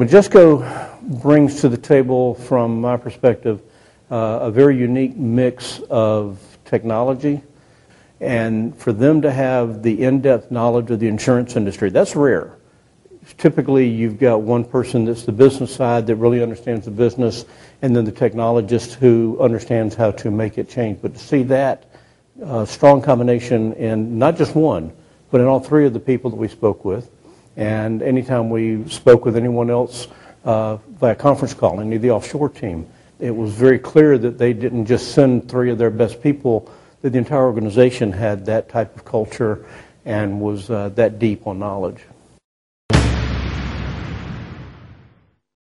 Majesco brings to the table, from my perspective, uh, a very unique mix of technology, and for them to have the in-depth knowledge of the insurance industry, that's rare. Typically, you've got one person that's the business side that really understands the business, and then the technologist who understands how to make it change. But to see that uh, strong combination in not just one, but in all three of the people that we spoke with, and anytime we spoke with anyone else uh, via conference call, any of the offshore team, it was very clear that they didn't just send three of their best people, that the entire organization had that type of culture and was uh, that deep on knowledge.